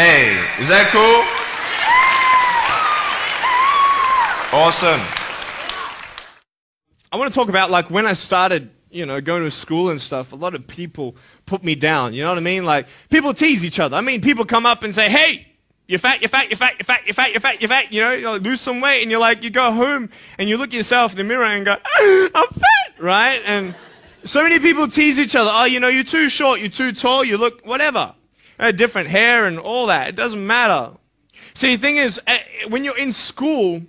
Hey, is that cool? Awesome. I want to talk about like when I started, you know, going to school and stuff. A lot of people put me down. You know what I mean? Like people tease each other. I mean, people come up and say, "Hey, you're fat, you're fat, you're fat, you're fat, you're fat, you're fat, you're fat." You know, you like, lose some weight, and you're like, you go home and you look yourself in the mirror and go, ah, "I'm fat," right? And so many people tease each other. Oh, you know, you're too short, you're too tall, you look whatever. Uh, different hair and all that. It doesn't matter. See, the thing is, uh, when you're in school,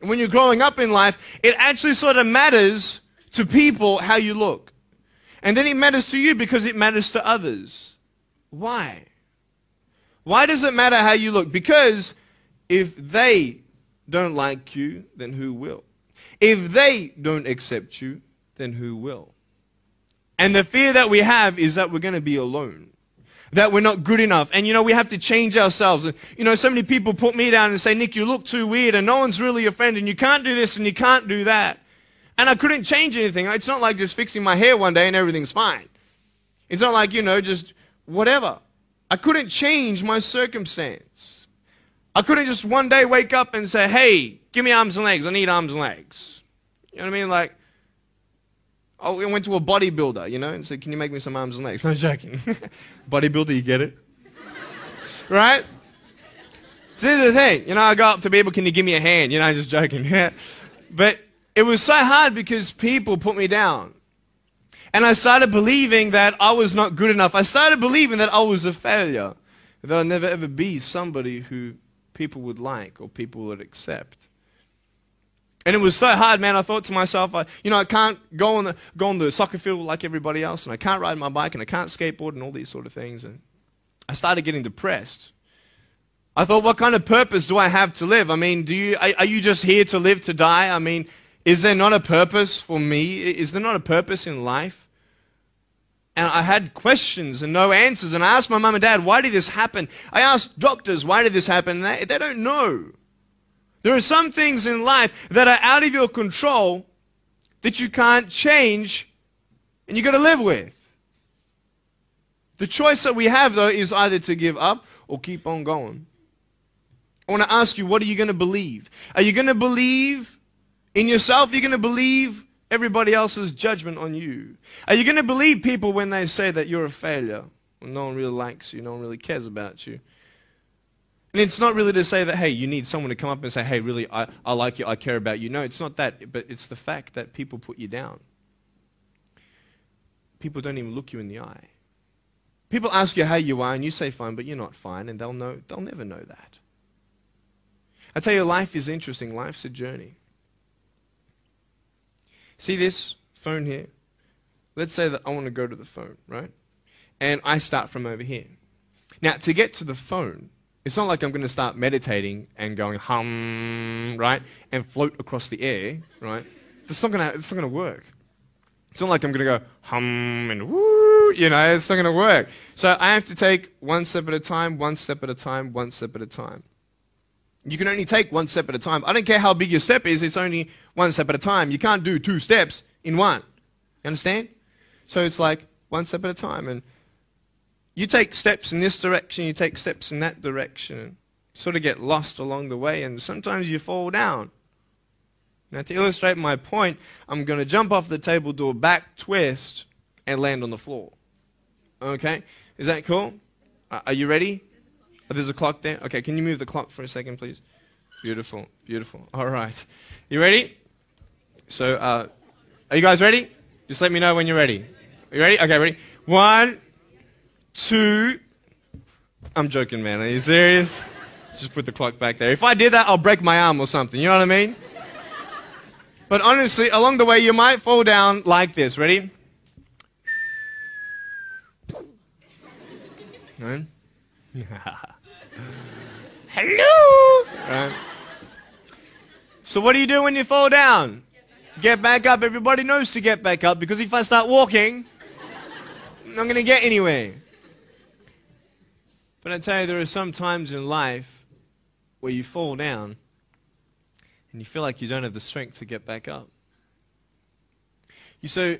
when you're growing up in life, it actually sort of matters to people how you look. And then it matters to you because it matters to others. Why? Why does it matter how you look? Because if they don't like you, then who will? If they don't accept you, then who will? And the fear that we have is that we're going to be alone that we're not good enough. And, you know, we have to change ourselves. And, you know, so many people put me down and say, Nick, you look too weird and no one's really your friend and you can't do this and you can't do that. And I couldn't change anything. It's not like just fixing my hair one day and everything's fine. It's not like, you know, just whatever. I couldn't change my circumstance. I couldn't just one day wake up and say, hey, give me arms and legs. I need arms and legs. You know what I mean? Like, Oh, I went to a bodybuilder, you know, and said, Can you make me some arms and legs? No joking. bodybuilder, you get it? right? So this is the thing. You know, I go up to people, Can you give me a hand? You know, I'm just joking. but it was so hard because people put me down. And I started believing that I was not good enough. I started believing that I was a failure, that I'd never ever be somebody who people would like or people would accept. And it was so hard, man. I thought to myself, I, you know, I can't go on, the, go on the soccer field like everybody else, and I can't ride my bike, and I can't skateboard, and all these sort of things. And I started getting depressed. I thought, what kind of purpose do I have to live? I mean, do you, are, are you just here to live to die? I mean, is there not a purpose for me? Is there not a purpose in life? And I had questions and no answers. And I asked my mum and dad, why did this happen? I asked doctors, why did this happen? And they, they don't know. There are some things in life that are out of your control that you can't change and you've got to live with. The choice that we have, though, is either to give up or keep on going. I want to ask you, what are you going to believe? Are you going to believe in yourself? Are you going to believe everybody else's judgment on you? Are you going to believe people when they say that you're a failure? When no one really likes you, no one really cares about you. And it's not really to say that, hey, you need someone to come up and say, hey, really, I, I like you, I care about you. No, it's not that, but it's the fact that people put you down. People don't even look you in the eye. People ask you how you are, and you say fine, but you're not fine, and they'll, know, they'll never know that. I tell you, life is interesting. Life's a journey. See this phone here? Let's say that I want to go to the phone, right? And I start from over here. Now, to get to the phone, it's not like I'm going to start meditating and going hum, right, and float across the air, right? It's not going to. It's not going to work. It's not like I'm going to go hum and woo, you know. It's not going to work. So I have to take one step at a time, one step at a time, one step at a time. You can only take one step at a time. I don't care how big your step is. It's only one step at a time. You can't do two steps in one. You understand? So it's like one step at a time, and you take steps in this direction, you take steps in that direction, sort of get lost along the way, and sometimes you fall down. Now, to illustrate my point, I'm going to jump off the table, do a back twist, and land on the floor. Okay? Is that cool? are you ready? Oh, there's a clock there? Okay, can you move the clock for a second, please? Beautiful, beautiful. All right. You ready? So, uh, are you guys ready? Just let me know when you're ready. Are you ready? Okay, ready? One, two. I'm joking, man. Are you serious? Just put the clock back there. If I did that, I'll break my arm or something. You know what I mean? But honestly, along the way, you might fall down like this. Ready? Right? Hello! Right? So, what do you do when you fall down? Get back up. Everybody knows to get back up because if I start walking, I'm not going to get anywhere. But I tell you, there are some times in life where you fall down and you feel like you don't have the strength to get back up. You so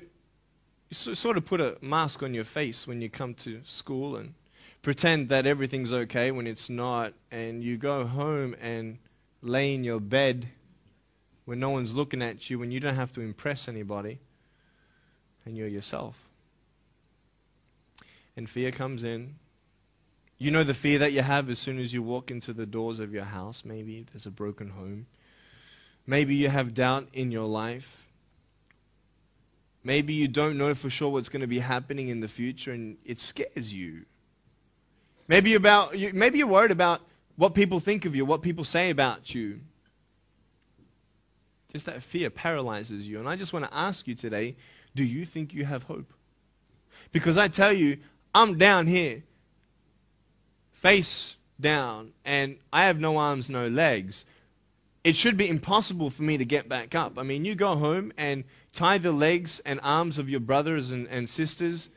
you sort of put a mask on your face when you come to school and pretend that everything's okay when it's not, and you go home and lay in your bed when no one's looking at you, when you don't have to impress anybody, and you're yourself. And fear comes in. You know the fear that you have as soon as you walk into the doors of your house. Maybe there's a broken home. Maybe you have doubt in your life. Maybe you don't know for sure what's going to be happening in the future and it scares you. Maybe, about, maybe you're worried about what people think of you, what people say about you. Just that fear paralyzes you. And I just want to ask you today do you think you have hope? Because I tell you, I'm down here, face down, and I have no arms, no legs. It should be impossible for me to get back up. I mean, you go home and tie the legs and arms of your brothers and, and sisters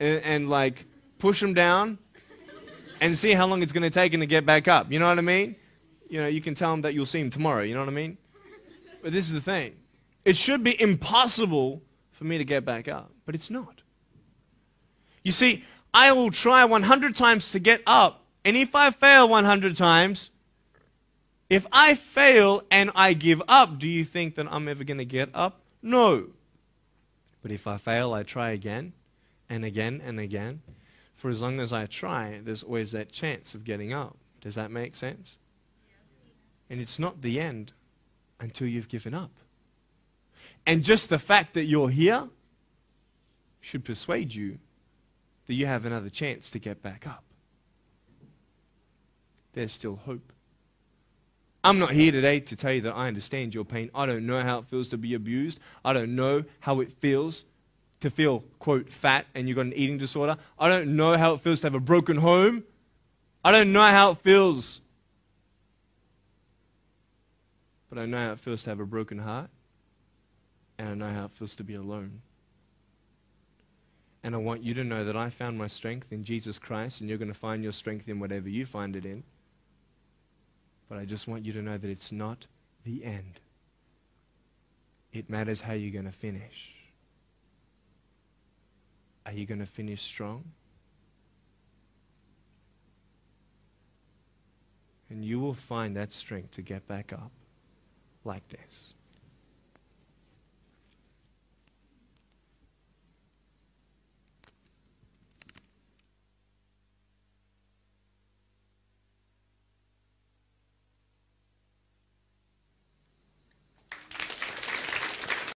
and, and like push them down and see how long it's going to take them to get back up. You know what I mean? You know, you can tell them that you'll see them tomorrow. You know what I mean? But this is the thing. It should be impossible for me to get back up, but it's not. You see, I will try 100 times to get up, and if I fail 100 times, if I fail and I give up, do you think that I'm ever going to get up? No. But if I fail, I try again and again and again. For as long as I try, there's always that chance of getting up. Does that make sense? And it's not the end until you've given up. And just the fact that you're here should persuade you that you have another chance to get back up. There's still hope. I'm not here today to tell you that I understand your pain. I don't know how it feels to be abused. I don't know how it feels to feel, quote, fat and you've got an eating disorder. I don't know how it feels to have a broken home. I don't know how it feels but I know how it feels to have a broken heart, and I know how it feels to be alone. And I want you to know that I found my strength in Jesus Christ, and you're going to find your strength in whatever you find it in. But I just want you to know that it's not the end. It matters how you're going to finish. Are you going to finish strong? And you will find that strength to get back up like this.